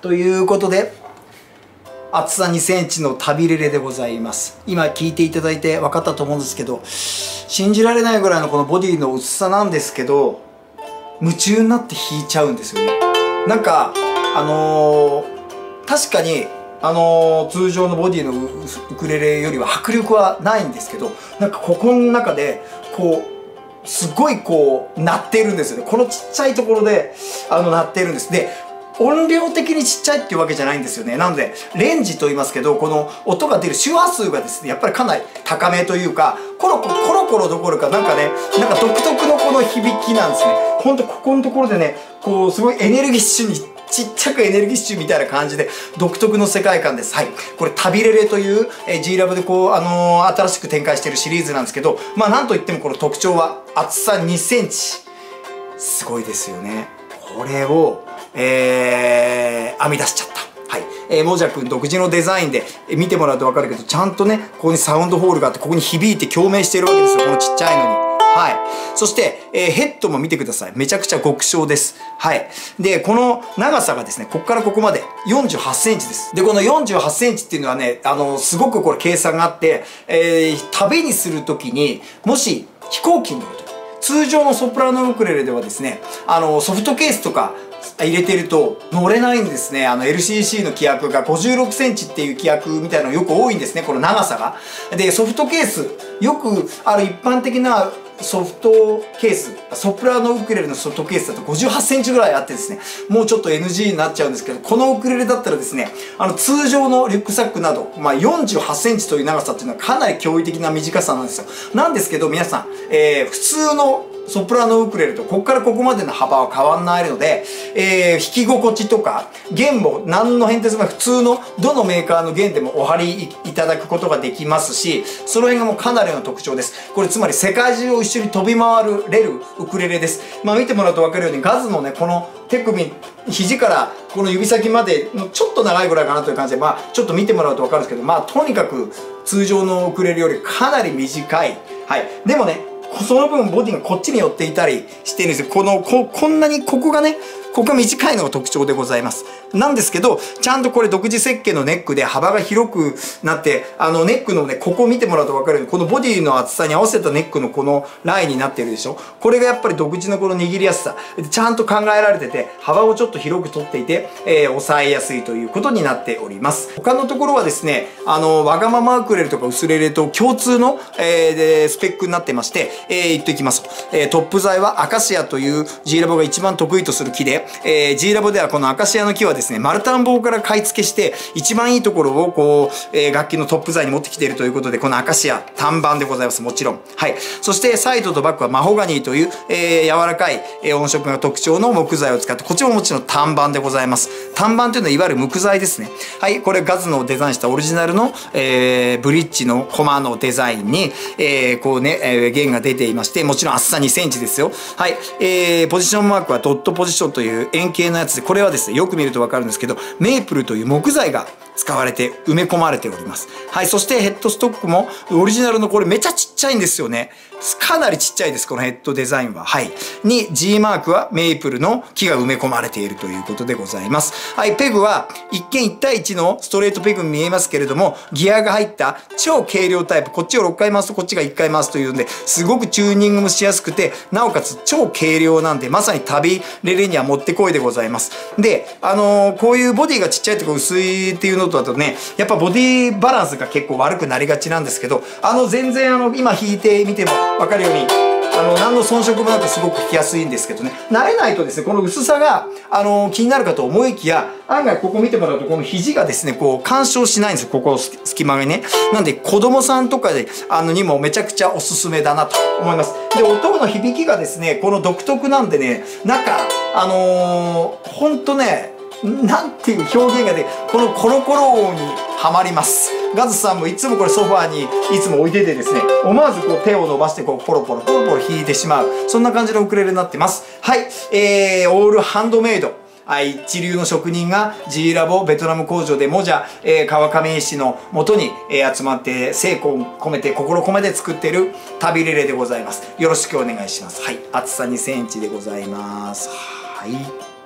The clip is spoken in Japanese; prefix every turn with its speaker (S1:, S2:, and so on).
S1: ということで厚さ2センチの旅レレでございます。今聞いていただいて分かったと思うんですけど信じられないぐらいのこのボディの薄さなんですけど夢中になって弾いちゃうんですよね。なんかあのー、確かにあのー、通常のボディのウクレレよりは迫力はないんですけどなんかここの中でこうすごいこう鳴ってるんですよね。このちっちゃいところであの鳴ってるんです。で音量的にちっちゃいっていうわけじゃないんですよね。なので、レンジと言いますけど、この音が出る周波数がですね、やっぱりかなり高めというか、コロコロ、コロコロどころかなんかね、なんか独特のこの響きなんですね。ほんとここのところでね、こう、すごいエネルギッシュにちっちゃくエネルギッシュみたいな感じで独特の世界観です。はい。これ、旅レレという、えー、G ラブでこう、あのー、新しく展開してるシリーズなんですけど、まあなんといってもこの特徴は厚さ2センチ。すごいですよね。これを、えー、編み出しちゃった。はい。えー、もじゃくん独自のデザインで、え見てもらうとわかるけど、ちゃんとね、ここにサウンドホールがあって、ここに響いて共鳴してるわけですよ。このちっちゃいのに。はい。そして、えー、ヘッドも見てください。めちゃくちゃ極小です。はい。で、この長さがですね、ここからここまで48センチです。で、この48センチっていうのはね、あの、すごくこれ計算があって、えー、旅にするときに、もし飛行機に乗るとき、通常のソプラノウクレレではですね、あの、ソフトケースとか、入れてると乗れないんですね。あの LCC の規約が56センチっていう規約みたいなのよく多いんですね。この長さが。で、ソフトケース、よくある一般的なソフトケース、ソプラノウクレレのソフトケースだと58センチぐらいあってですね、もうちょっと NG になっちゃうんですけど、このウクレレだったらですね、あの通常のリュックサックなど、まあ48センチという長さっていうのはかなり驚異的な短さなんですよ。なんですけど皆さん、えー、普通のソプラノウクレレとここからここまでの幅は変わんないので、えー、弾き心地とか弦も何の変哲も普通のどのメーカーの弦でもお張りいただくことができますしその辺がもうかなりの特徴です。これつまり世界中を一緒に飛び回るレルウクレレです。まあ見てもらうと分かるようにガズのねこの手首肘からこの指先までのちょっと長いぐらいかなという感じでまあちょっと見てもらうと分かるんですけどまあとにかく通常のウクレレよりかなり短い。はい。でもねその分ボディがこっちに寄っていたりしてるんですよ。この、こ、こんなにここがね、ここ短いのが特徴でございます。なんですけど、ちゃんとこれ独自設計のネックで幅が広くなって、あのネックのね、ここ見てもらうと分かるように、このボディの厚さに合わせたネックのこのラインになってるでしょこれがやっぱり独自のこの握りやすさ。ちゃんと考えられてて、幅をちょっと広く取っていて、えー、抑えやすいということになっております。他のところはですね、あの、わがままウクレレとか薄レレと共通の、えー、スペックになってまして、えー、言っていきます。えー、トップ材はアカシアという G ラボが一番得意とする木で、えー、G ラボではこのアカシアの木はですね、丸太棒から買い付けして、一番いいところをこう、えー、楽器のトップ材に持ってきているということで、このアカシア、単板でございます。もちろん。はい。そして、サイドとバックはマホガニーという、えー、柔らかい、え、音色が特徴の木材を使って、こっちももちろん単板でございます。単板というのは、いわゆる木材ですね。はい。これ、ガズのデザインしたオリジナルの、えー、ブリッジのコマのデザインに、えー、こうね、えー、弦が出ていまして、もちろん厚さ2センチですよ。はい。えー、ポジションマークはドットポジションという円形のやつで、これはですね、よく見るとわかるんですけど、メープルという木材が使われて埋め込まれております。はい。そしてヘッドストックもオリジナルのこれめちゃちっちゃいんですよね。かなりちっちゃいです、このヘッドデザインは。はい。に、G マークはメイプルの木が埋め込まれているということでございます。はい。ペグは一見1対1のストレートペグに見えますけれども、ギアが入った超軽量タイプ。こっちを6回回すとこっちが1回回すというんで、すごくチューニングもしやすくて、なおかつ超軽量なんで、まさに旅レレにはもってこいでございます。で、あのー、こういうボディがちっちゃいとか薄いっていうのとだとね、やっぱボディバランスが結構悪くなりがちなんですけど、あの全然あの、今弾いてみてもわかるように、あの、何の遜色もなくすごく弾きやすいんですけどね。慣れないとですね、この薄さが、あの、気になるかと思いきや、案外ここ見てもらうと、この肘がですね、こう、干渉しないんですよ。ここ、隙間がね。なんで、子供さんとかで、あの、にもめちゃくちゃおすすめだなと思います。で、音の響きがですね、この独特なんでね、なんか、あのー、ほんとね、なんていう表現がで、このコロコロ音にはまります。ガズさんもいつもこれソファーにいつも置いててですね、思わずこう手を伸ばしてこうポロポロポロポロ弾いてしまう。そんな感じのウクレレになってます。はい。えー、オールハンドメイド。一流の職人が G ラボベトナム工場でもじゃ、えー、川上石のもとに、えー、集まって精魂込めて心込めて作ってる旅レレでございますよろしくお願いしますはい厚さ2センチでございますはい